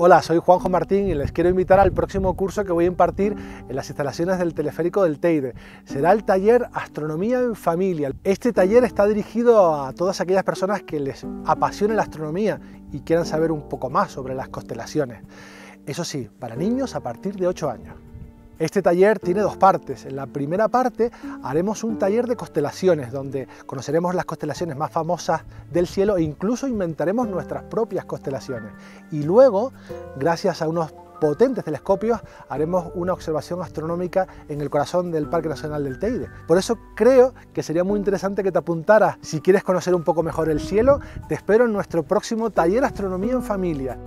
Hola, soy Juanjo Martín y les quiero invitar al próximo curso que voy a impartir en las instalaciones del teleférico del Teide. Será el taller Astronomía en Familia. Este taller está dirigido a todas aquellas personas que les apasione la astronomía y quieran saber un poco más sobre las constelaciones. Eso sí, para niños a partir de 8 años. Este taller tiene dos partes. En la primera parte haremos un taller de constelaciones, donde conoceremos las constelaciones más famosas del cielo e incluso inventaremos nuestras propias constelaciones. Y luego, gracias a unos potentes telescopios, haremos una observación astronómica en el corazón del Parque Nacional del Teide. Por eso creo que sería muy interesante que te apuntaras. Si quieres conocer un poco mejor el cielo, te espero en nuestro próximo taller Astronomía en Familia.